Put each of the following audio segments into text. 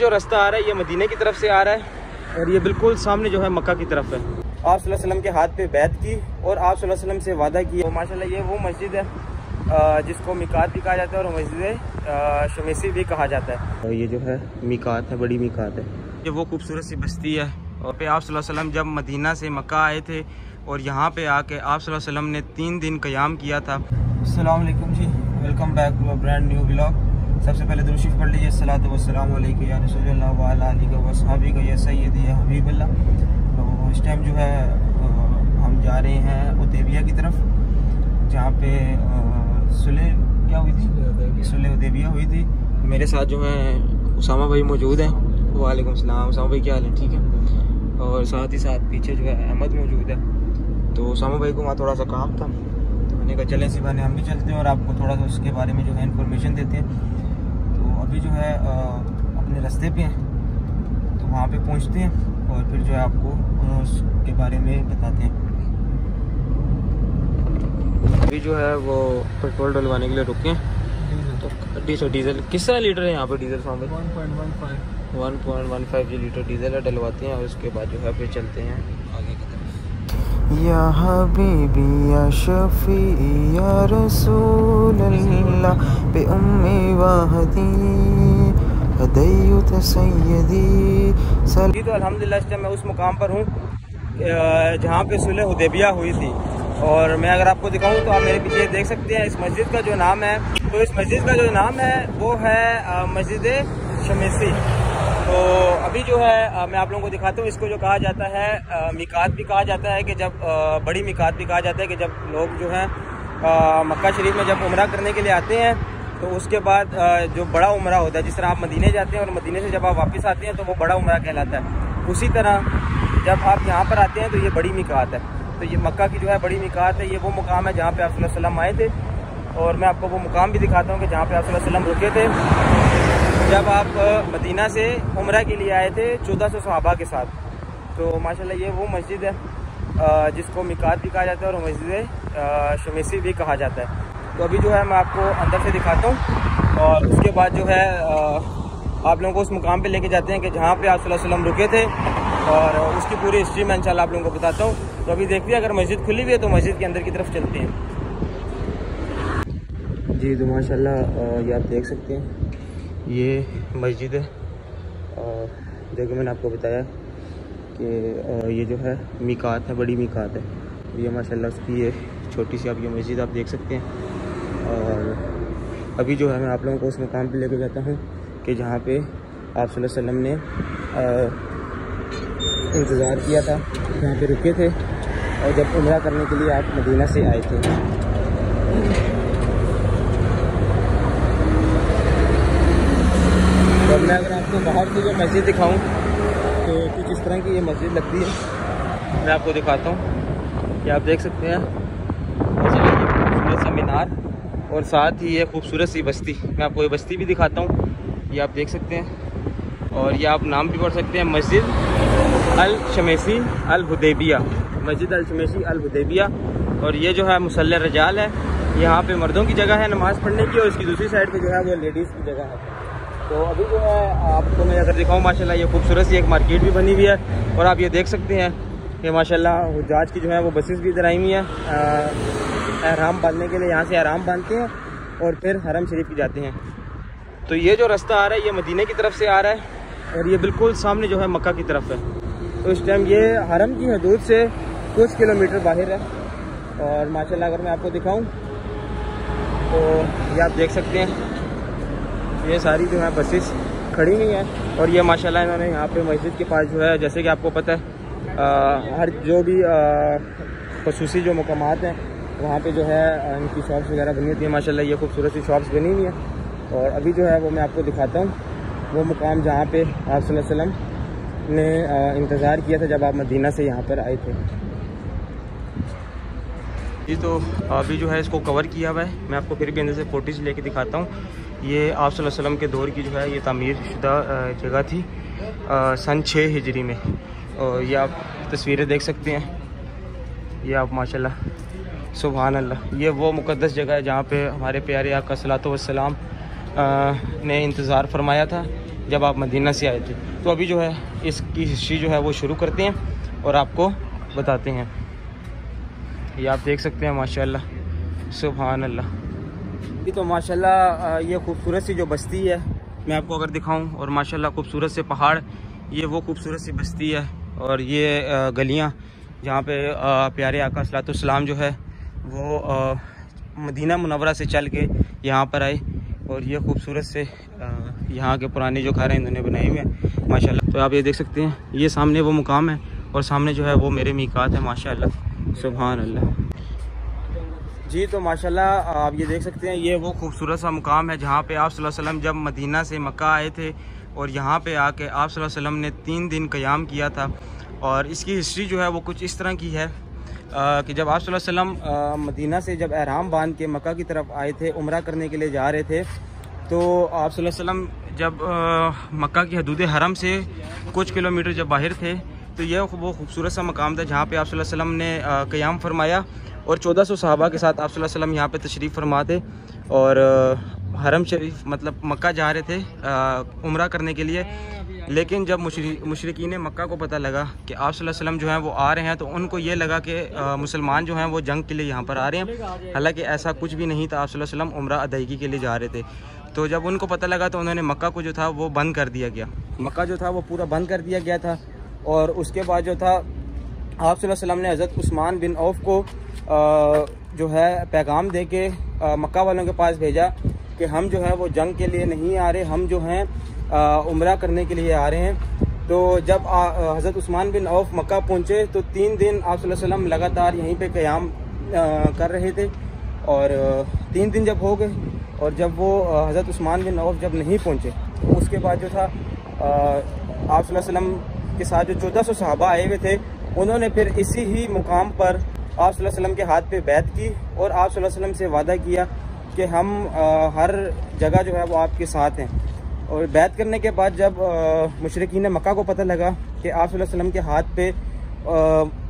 जो रास्ता आ रहा है ये मदीने की तरफ़ से आ रहा है और ये बिल्कुल सामने जो है मक्का की तरफ़ है। आप वसल्लम के हाथ पे बैत की और आप वसल्लम से वादा किया। तो माशाल्लाह ये वो मस्जिद है जिसको मिकात भी कहा जाता है और मस्जिद शमेसी भी कहा जाता है। और ये जो है मिकात है बड़ी मिकात है। ये वो खूबसूरत सी बस्ती है और पे आप वसल्लम जब मदीना से मक्का आए थे और यहाँ पे आके आप वसल्लम ने तीन दिन क़याम किया था। Aslam ji welcome back to a brand new blog सबसे पहले दुरुशीफ पढ़ लीजिए सलात वसलाम रसोल्लाबी का या सैद या हबीबल्ला तो इस टाइम जो है हम जा रहे हैं उदेबिया की तरफ़ जहाँ पे सुलह क्या हुई थी? सुलह उदेबिया। हुई थी। मेरे साथ जो है उसामा भाई मौजूद हैं। वालेकुम सलाम। उसामा भाई क्या हाल है? ठीक है? और साथ ही साथ पीछे जो है अहमद मौजूद है। तो उसामा भाई को वहाँ थोड़ा सा काम था। तो मैंने कहा चलें सी बने हम भी चलते हैं और आपको थोड़ा सा उसके बारे में जो है इन्फॉर्मेशन देते हैं। अभी जो है अपने रास्ते पे हैं तो वहाँ पे पहुँचते हैं और फिर जो है आपको उसके बारे में बताते हैं। अभी जो है वो पेट्रोल डलवाने के लिए रुके हैं। तो डीजल डीजल किस लीटर है यहाँ पे diesel one point one point one five जो लीटर डीजल है डलवाते हैं और उसके बाद जो है फिर चलते हैं आगे या हबीबी या शफी या रसूल अल्लाह पे उम्मी वाहदी तो अल्हम्दुलिल्लाह, इस मैं उस मुकाम पर हूँ जहाँ पे सुलह हुदैबिया हुई थी। और मैं अगर आपको दिखाऊँ तो आप मेरे पीछे देख सकते हैं, इस मस्जिद का जो नाम है तो इस मस्जिद का जो नाम है, वो है मस्जिद शमेसी। तो अभी जो है मैं आप लोगों को दिखाता हूँ, इसको जो कहा जाता है मिकात भी कहा जाता है कि जब बड़ी मिकात भी कहा जाता है कि जब लोग जो है मक्का शरीफ में जब उम्र करने के लिए आते हैं तो उसके बाद जो बड़ा उम्र होता है, जिस तरह आप मदीने जाते हैं और मदीने से जब आप वापस आते हैं तो वो बड़ा उम्र कहलाता है। उसी तरह जब आप यहाँ पर आते हैं तो ये बड़ी मिकात है। तो ये मक्का की जो है, बड़ी मिकात है, ये वो मुकाम है जहाँ पे आप आए थे। और मैं आपको वो मुकाम भी दिखाता हूँ कि जहाँ पे आप रुके थे। जब आप मदीना से उम्र के लिए आए थे, चौदह सौ सहाबा के साथ। तो माशाल्लाह ये वो मस्जिद है जिसको मिकात भी कहा जाता है और मस्जिद शमेसी भी कहा जाता है। तो अभी जो है मैं आपको अंदर से दिखाता हूँ और उसके बाद जो है आप लोगों को उस मुकाम पे लेके जाते हैं कि जहाँ पे आप वसल्लम रुके थे और उसकी पूरी हिस्ट्री मैं इंशाल्लाह आप लोगों को बताता हूँ। तो अभी देखते हैं, अगर मस्जिद खुली हुई है तो मस्जिद के अंदर की तरफ़ चलते हैं। जी तो माशाल्लाह ये आप देख सकते हैं। ये मस्जिद है। और देखो मैंने आपको बताया कि ये जो है मिकात है, बड़ी मिकात है। ये माशाल्लाह उसकी ये छोटी सी आप ये मस्जिद आप देख सकते हैं। और अभी जो है मैं आप लोगों को उस मुकाम पे लेके जाता हूँ कि जहाँ पे आप वसल्लम ने इंतज़ार किया था। जहाँ पे रुके थे और जब उम्र करने के लिए आप मदीना से आए थे। तो मैं अगर आपको बाहर की जो मस्जिद दिखाऊँ तो कुछ इस तरह की ये मस्जिद लगती है। मैं आपको दिखाता हूँ कि आप देख सकते हैं खूबसूरत सा मीनार और साथ ही ये खूबसूरत सी बस्ती। मैं आपको ये बस्ती भी दिखाता हूँ, ये आप देख सकते हैं। और ये आप नाम भी पढ़ सकते हैं, मस्जिद अल शमेसी अल हुदैबिया मस्जिद अल शमेसी अल हुदैबिया और ये जो है मुसल रजाल है, यहाँ पे मर्दों की जगह है नमाज़ पढ़ने की, और इसकी दूसरी साइड पे जो है वो लेडीज़ की जगह है। तो अभी जो है, आपको मैं अगर दिखाऊँ, माशाल्लाह ये खूबसूरत सी एक मार्केट भी बनी हुई है और आप ये देख सकते हैं कि माशाल्लाह जहाज़ की जो है, वो बसेस भी इधर आई हुई हैं। आराम बांधने के लिए यहाँ से आराम बांधते हैं और फिर हरम शरीफ की जाते हैं। तो ये जो रास्ता आ रहा है, ये मदीने की तरफ़ से आ रहा है और ये बिल्कुल सामने जो है, मक्का की तरफ़ है। तो इस टाइम ये हरम की हदूद से कुछ किलोमीटर बाहर है और माशाल्लाह अगर मैं आपको दिखाऊँ तो ये आप देख सकते हैं। ये सारी जो है बसेस खड़ी हुई हैं और ये माशाल्लाह इन्होंने यहाँ पे मस्जिद के पास जो है जैसे कि आपको पता है आ, हर जो भी खसूसी जो मकाम हैं वहाँ पे जो है इनकी शॉप्स वगैरह बनी होती है। माशाल्लाह ये खूबसूरत सी शॉप्स बनी हुई हैं। और अभी जो है वो मैं आपको दिखाता हूँ। वो मुकाम जहाँ पे आप वसल्लम ने इंतज़ार किया था जब आप मदीना से यहाँ पर आए थे। जी तो अभी जो है इसको कवर किया हुआ है। मैं आपको फिर भी अंदर से फ़ोटोज़ लेके दिखाता हूँ। ये आप वसल्लम के दौर की जो है, ये तमीर शुदा जगह थी सन छः हिजरी में। और ये आप तस्वीरें देख सकते हैं। ये आप, माशाल्लाह सुबहान अल्लाह ये वो मुक़दस जगह है जहाँ पे हमारे प्यारे आका सलात वसलाम ने इंतज़ार फरमाया था जब आप मदीना से आए थे। तो अभी जो है, इसकी हिस्ट्री जो है, वो शुरू करते हैं और आपको बताते हैं। ये आप देख सकते हैं, माशाल्लाह सुबहान अल्लाह ये तो माशाल्लाह ये खूबसूरत सी जो बस्ती है, मैं आपको अगर दिखाऊँ, और माशाल्लाह खूबसूरत से पहाड़, ये वो खूबसूरत सी बस्ती है, और ये गलियाँ, जहाँ पे प्यारे आका सलाम जो है, वो मदीना मुनवरा से चल के यहाँ पर आए, और ये खूबसूरत से यहाँ के पुराने जो घर हैं, इन्होंने बनाए हुए हैं, माशाल्लाह। तो आप ये देख सकते हैं, ये सामने वो मुकाम है, और सामने जो है वो मेरे मीकात है, माशाल्लाह सुबहान अल्लाह। जी तो माशाल्लाह आप ये देख सकते हैं ये वो खूबसूरत सा मुकाम है जहाँ पे आप वसल्लम जब मदीना से मक्का आए थे और यहाँ पे आके आप वसल्लम ने तीन दिन क़याम किया था। और इसकी हिस्ट्री जो है वो कुछ इस तरह की है आ, कि जब आप वसल्लम मदीना से जब एहराम बाँध के मक्का की तरफ़ आए थे उम्र करने के लिए जा रहे थे तो आप वसल्लम जब मक्का की हदूद हरम से कुछ किलोमीटर जब बाहर थे तो यह वो खूबसूरत सा मकाम था जहाँ पे आप वसल्लम ने क़याम फरमाया। और चौदह सौ सहाबा के साथ आप यहाँ पे तशरीफ़ फरमा थे और हरम शरीफ मतलब मक्का जा रहे थे उम्र करने के लिए। लेकिन जब मुशरकिन मक्का को पता लगा कि आप जो हैं वो आ रहे हैं तो उनको ये लगा कि मुसलमान जो हैं वो जंग के लिए यहाँ पर आ रहे हैं। हालाँकि ऐसा कुछ भी नहीं था, आप वसल्लम उम्र अदायगी के लिए जा रहे थे। तो जब उनको पता लगा तो उन्होंने मक्का को जो था वो बंद कर दिया गया। मक्का जो था वो पूरा बंद कर दिया गया था और उसके बाद जो था आप वसल्लम ने हज़रत उस्मान बिन औफ को जो है, पैगाम दे के मक्का वालों के पास भेजा कि हम जो है, वो जंग के लिए नहीं आ रहे, हम जो हैं उम्र करने के लिए आ रहे हैं। तो जब हज़रत उस्मान बिन औफ मक्का पहुँचे तो तीन दिन आप वसल्लम लगातार यहीं पे क़याम कर रहे थे और तीन दिन जब हो गए और जब वो हज़रत उस्मान बिन औफ जब नहीं पहुँचे तो उसके बाद जो था आप के साथ जो चौदह सौ आए हुए थे उन्होंने फिर इसी ही मुकाम पर आप वसल्लम के हाथ पे बैत की और आप वसल्लम से वादा किया कि हम आ, हर जगह जो है वो आपके साथ हैं। और बैत करने के बाद जब मुशरकिन मक्का को पता लगा कि आप वसल्लम के हाथ पे आ,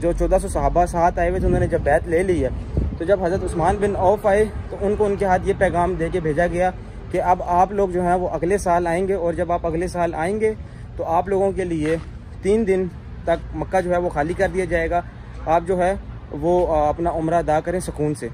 जो चौदह सौ सहाबा साथ आए हुए थे उन्होंने जब बैत ले ली है तो जब हज़रत उस्मान बिन औफ आए तो उनको उनके हाथ ये पैगाम दे के भेजा गया कि अब आप लोग जो हैं वो अगले साल आएँगे और जब आप अगले साल आएँगे तो आप लोगों के लिए तीन दिन तक मक्का जो है वो खाली कर दिया जाएगा। आप जो है वो अपना उम्र अदा करें सुकून से।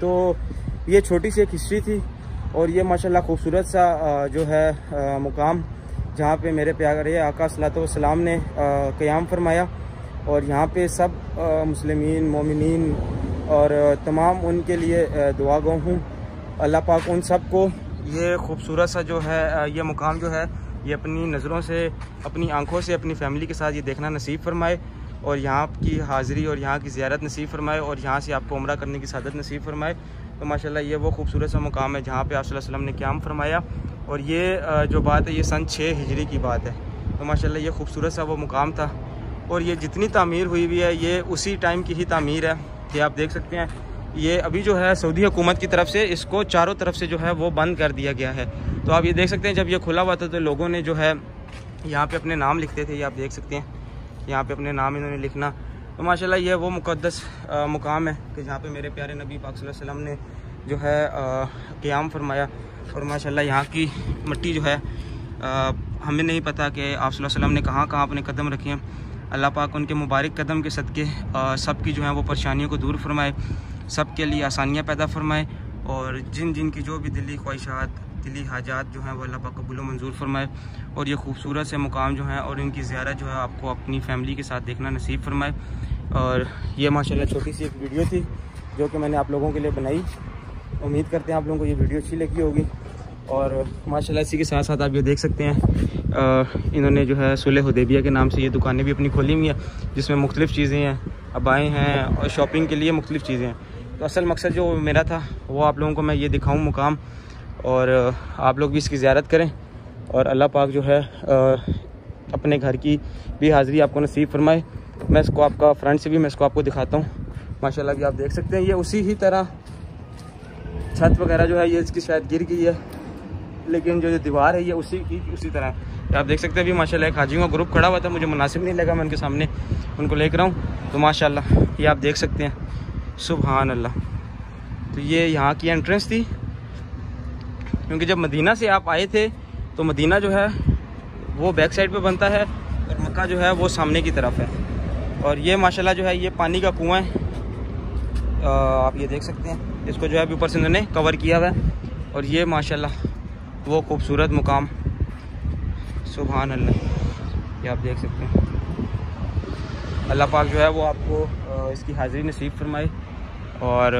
तो ये छोटी सी एक हिस्ट्री थी और ये माशाल्लाह खूबसूरत सा जो है मुकाम जहाँ पे मेरे प्यारे आका सलाम ने क़याम फरमाया। और यहाँ पे सब मुसलमिन मोमिन और तमाम उनके लिए दुआ गो हूँ। अल्लाह पाक उन सबको ये खूबसूरत सा जो है ये मुकाम जो है ये अपनी नज़रों से, अपनी आँखों से, अपनी फैमिली के साथ ये देखना नसीब फरमाए और यहाँ की हाज़िरी और यहाँ की ज़्यारत नसीब फरमाए और यहाँ से आपको उम्र करने की सादत नसीब फरमाए। तो माशाल्लाह ये वो खूबसूरत सा मुकाम है जहाँ पे आप वसल्लम ने क्याम फरमाया। और ये जो बात है, ये सन छः हिजरी की बात है। तो माशाल्लाह ये खूबसूरत सा वो मुकाम था। और ये जितनी तामीर हुई हुई है, ये उसी टाइम की ही तामीर है कि आप देख सकते हैं। ये अभी जो है सऊदी हुकूमत की तरफ़ से इसको चारों तरफ़ से जो है वो बंद कर दिया गया है। तो आप ये देख सकते हैं जब ये खुला हुआ था तो लोगों ने जो है यहाँ पे अपने नाम लिखते थे ये आप देख सकते हैं। यहाँ पे अपने नाम इन्होंने लिखना। तो माशाल्लाह ये वो मुक़दस मुकाम है कि जहाँ पे मेरे प्यारे नबी पाक वसल्लम ने जो है क़याम फरमाया और माशाल्लाह यहाँ की मिट्टी जो है आ, हमें नहीं पता कि आप वसल्लम ने कहाँ कहाँ अपने कदम रखे हैं। अल्लाह पाक उनके मुबारक कदम के सदक़े सब की जो है वो परेशानियों को दूर फरमाए। सब के लिए आसानियाँ पैदा फरमाए और जिन जिन की जो भी दिली ख्वाहिशात, दिली हाजात जो हैं, वो अल्लाह पाक कबूल मंजूर फरमाए और ये खूबसूरत से मुकाम जो हैं और इनकी ज़्यारत जो है आपको अपनी फैमिली के साथ देखना नसीब फरमाए। और ये माशाल्लाह छोटी सी एक वीडियो थी जो कि मैंने आप लोगों के लिए बनाई। उम्मीद करते हैं आप लोगों को ये वीडियो अच्छी लगी होगी। और माशाल्लाह इसी के साथ साथ आप ये देख सकते हैं इन्होंने जो है सुलह हदेबिया के नाम से ये दुकानें भी अपनी खोली हुई हैं, जिसमें मुख्तलिफ़ चीज़ें हैं, अबाएँ हैं और शॉपिंग के लिए मुख्तलिफ़ चीज़ें हैं। तो असल मकसद जो मेरा था, वो आप लोगों को मैं ये दिखाऊँ मुकाम और आप लोग भी इसकी ज़्यारत करें और अल्लाह पाक जो है अपने घर की भी हाज़िरी आपको नसीब फरमाए। मैं इसको आपका फ्रंट से भी मैं इसको आपको दिखाता हूँ। माशाल्लाह भी आप देख सकते हैं, ये उसी ही तरह छत वगैरह जो है, ये इसकी शायद गिर गई है, लेकिन जो ये दीवार है, ये उसी की, उसी तरह आप देख सकते हैं, अभी माशाल्लाह एक हाजियों का ग्रुप खड़ा हुआ था, मुझे मुनासिब नहीं लगा, मैं उनके सामने उनको लेकर आऊँ। तो माशाल्लाह, ये आप देख सकते हैं। सुबहान अल्लाह तो ये यहाँ की एंट्रेंस थी। क्योंकि जब मदीना से आप आए थे तो मदीना जो है वो बैक साइड पे बनता है और मक्का जो है वो सामने की तरफ़ है। और ये माशाल्लाह जो है ये पानी का कुआँ है। आ, आप ये देख सकते हैं इसको जो है अभी ऊपर से इन्होंने कवर किया हुआ और ये माशाल्लाह वो खूबसूरत मुकाम। सुबहान अल्लाह ये आप देख सकते हैं। अल्लाह पाक जो है वो आपको इसकी हाज़िरी नसीब फरमाए। और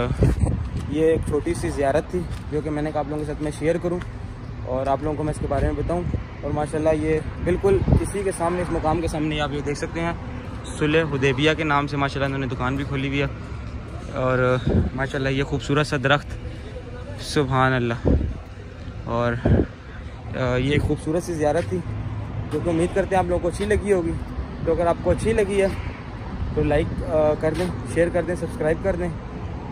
ये एक छोटी सी ज़्यारत थी, जो कि मैंने कहा आप लोगों के साथ मैं शेयर करूँ और आप लोगों को मैं इसके बारे में बताऊँ। और माशाल्लाह ये बिल्कुल इसी के सामने, इस मुकाम के सामने आप ये देख सकते हैं। सुलह हुदैबिया के नाम से माशाल्लाह इन्होंने दुकान भी खोली हुई है। और माशाल्लाह ये खूबसूरत सा दरख्त सुबहान अल्लाह और ये खूबसूरत सी ज़्यारत थी, जो कि उम्मीद करते हैं आप लोगों को अच्छी लगी होगी। तो अगर आपको अच्छी लगी है तो लाइक कर दें शेयर कर दें सब्सक्राइब कर दें।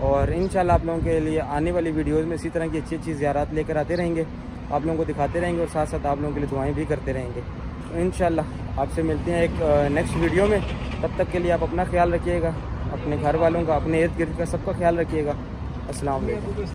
और इन आप लोगों के लिए आने वाली वीडियोज़ में इसी तरह की अच्छी अच्छी ज़्यारत लेकर आते रहेंगे। आप लोगों को दिखाते रहेंगे और साथ साथ आप लोगों के लिए दुआएँ भी करते रहेंगे। तो इन आपसे मिलते हैं एक नेक्स्ट वीडियो में। तब तक के लिए आप अपना ख्याल रखिएगा। अपने घर वालों का, अपने इर्द गिर्द का सबका ख्याल रखिएगा। असल